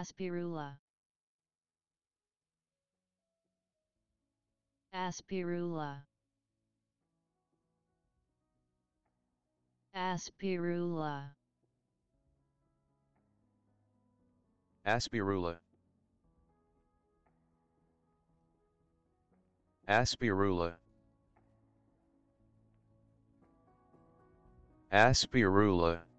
Aspirula Aspirula Aspirula Aspirula. Aspirula. Aspirula.